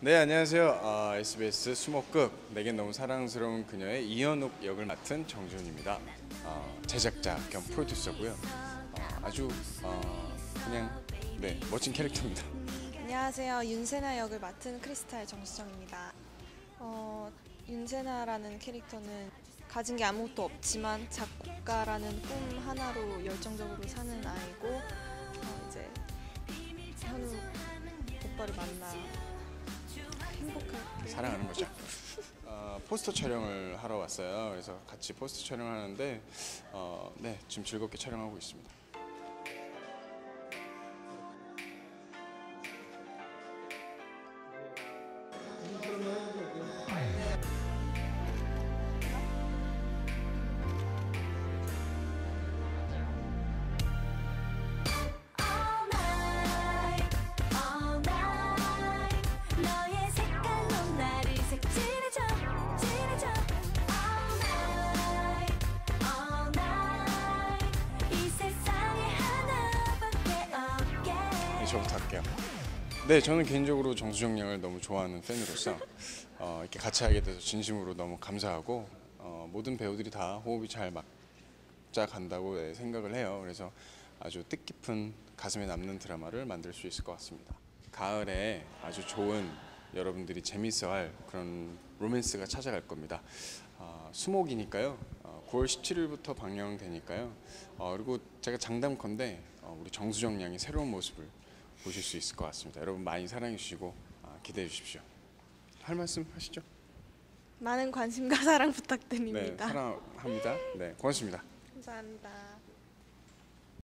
네 안녕하세요. 아, SBS 수목극 내겐 너무 사랑스러운 그녀의 이현욱 역을 맡은 정지훈입니다. 아, 제작자 겸 프로듀서고요. 아, 아주 어, 그냥 네 멋진 캐릭터입니다. 안녕하세요. 윤세나 역을 맡은 크리스탈 정수정입니다. 어, 윤세나라는 캐릭터는 가진 게 아무것도 없지만 작곡가라는 꿈 하나로 열정적으로 사는 아이고 어, 이제 현우 오빠를 만나 행복하게 사랑하는 거죠. 어, 포스터 촬영을 하러 왔어요. 그래서 같이 포스터 촬영하는데 어, 네 지금 즐겁게 촬영하고 있습니다. 저부터 할게요. 네, 저는 개인적으로 정수정 양을 너무 좋아하는 팬으로서 어, 이렇게 같이 하게 돼서 진심으로 너무 감사하고 어, 모든 배우들이 다 호흡이 잘 맞자 간다고 네, 생각을 해요. 그래서 아주 뜻깊은 가슴에 남는 드라마를 만들 수 있을 것 같습니다. 가을에 아주 좋은 여러분들이 재밌어할 그런 로맨스가 찾아갈 겁니다. 어, 수목이니까요. 어, 9월 17일부터 방영되니까요. 어, 그리고 제가 장담컨대 어, 우리 정수정 양의 새로운 모습을 보실 수 있을 것 같습니다. 여러분 많이 사랑해 주시고 아, 기대해 주십시오. 할 말씀 하시죠? 많은 관심과 사랑 네, 부탁드립니다. 사랑합니다. 네, 고맙습니다. 감사합니다.